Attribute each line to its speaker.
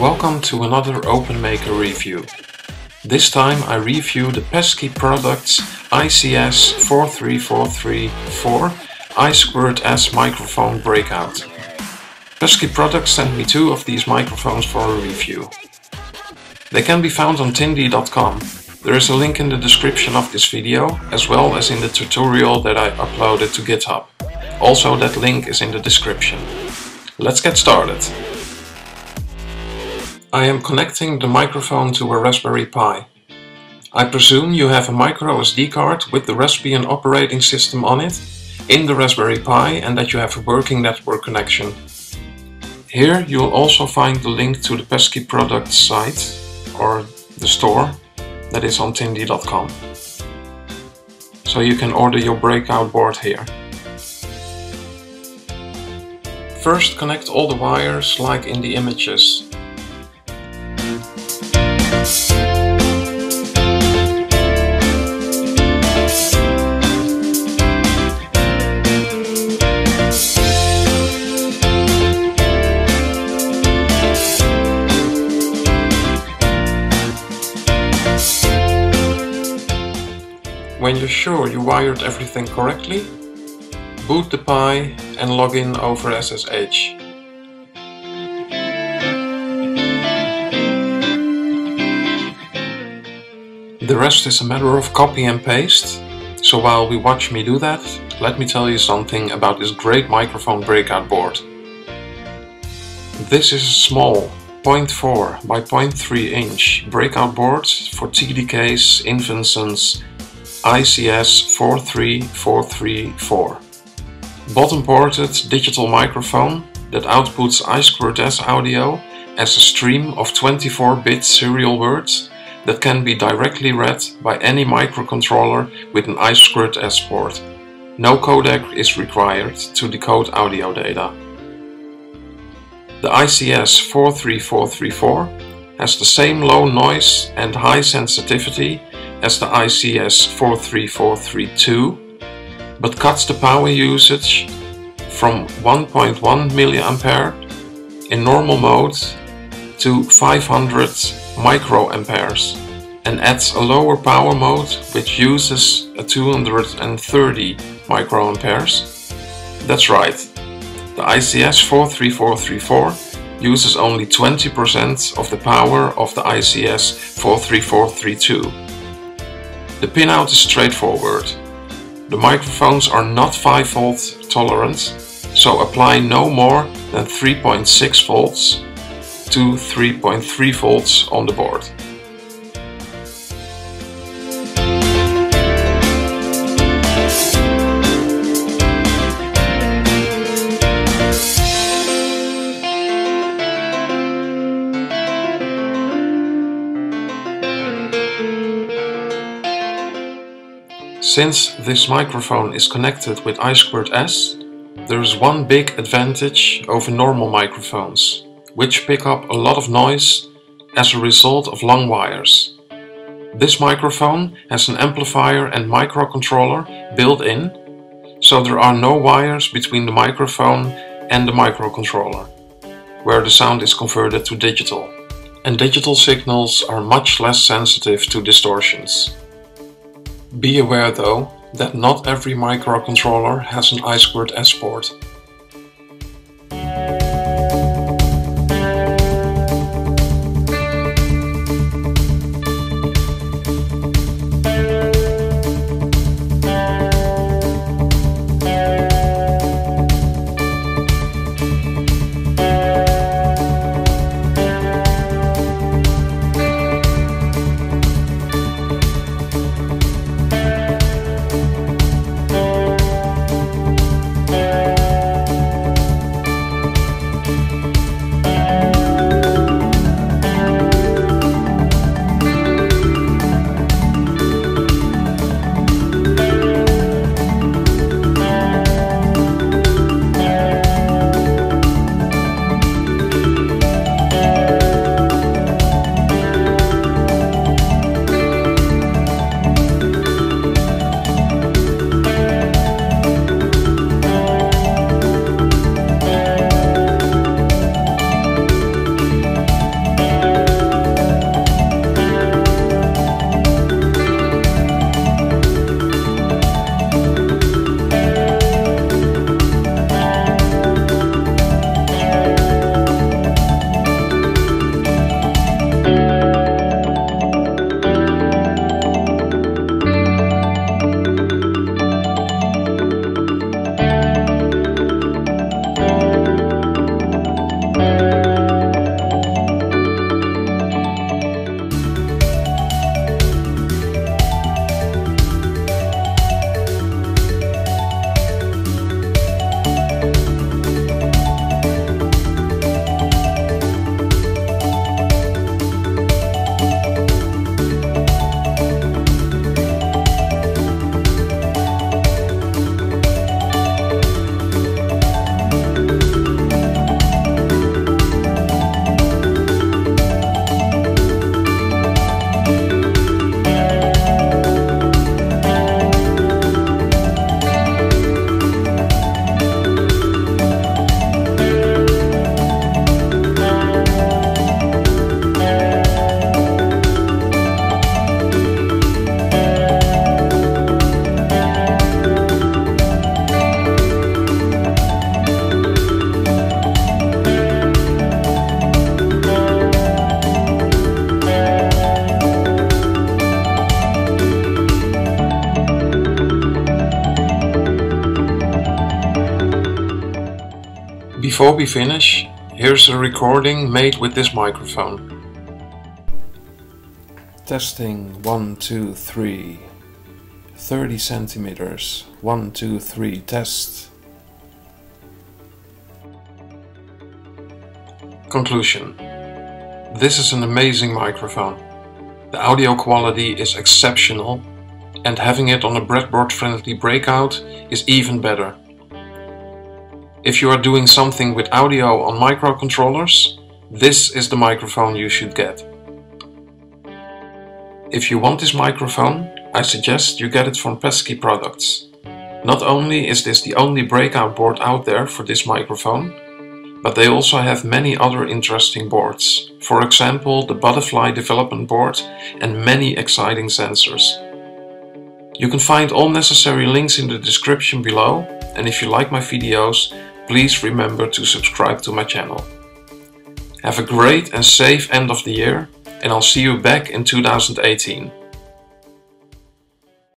Speaker 1: Welcome to another OpenMaker review. This time I review the Pesky Products ICS 43434 I2S microphone breakout. Pesky Products sent me two of these microphones for a review. They can be found on Tindie.com. There is a link in the description of this video, as well as in the tutorial that I uploaded to GitHub. Also that link is in the description. Let's get started. I am connecting the microphone to a Raspberry Pi. I presume you have a micro SD card with the Raspbian operating system on it in the Raspberry Pi and that you have a working network connection. Here you'll also find the link to the Pesky Products site or the store that is on Tindie.com. So you can order your breakout board here. First connect all the wires like in the images When you're sure you wired everything correctly, boot the Pi and log in over SSH. The rest is a matter of copy and paste, so while we watch me do that, let me tell you something about this great microphone breakout board. This is a small 0.4 by 0.3 inch breakout board for TDK's InvenSense's ICS 43434. Bottom ported digital microphone that outputs I2S audio as a stream of 24-bit serial words that can be directly read by any microcontroller with an I2S port. No codec is required to decode audio data. The ICS 43434 has the same low noise and high sensitivity as the ICS 43432, but cuts the power usage from 1.1 mA in normal mode to 500 microamperes and adds a lower power mode which uses a 230 microamperes. That's right, the ICS 43434 uses only 20% of the power of the ICS 43432. The pinout is straightforward. The microphones are not 5 volt tolerant, so apply no more than 3.6 volts to 3.3 volts on the board. Since this microphone is connected with I2S, there is one big advantage over normal microphones, which pick up a lot of noise as a result of long wires. This microphone has an amplifier and microcontroller built in, so there are no wires between the microphone and the microcontroller, where the sound is converted to digital. And digital signals are much less sensitive to distortions. Be aware though, that not every microcontroller has an I2S port. Before we finish, here's a recording made with this microphone. Testing 1, 2, 3. 30 centimeters. 1, 2, 3. Test. Conclusion. This is an amazing microphone. The audio quality is exceptional and having it on a breadboard friendly breakout is even better. If you are doing something with audio on microcontrollers, this is the microphone you should get. If you want this microphone, I suggest you get it from Pesky Products. Not only is this the only breakout board out there for this microphone, but they also have many other interesting boards. For example, the Butterfly development board and many exciting sensors. You can find all necessary links in the description below and if you like my videos, please remember to subscribe to my channel. Have a great and safe end of the year and I'll see you back in 2018.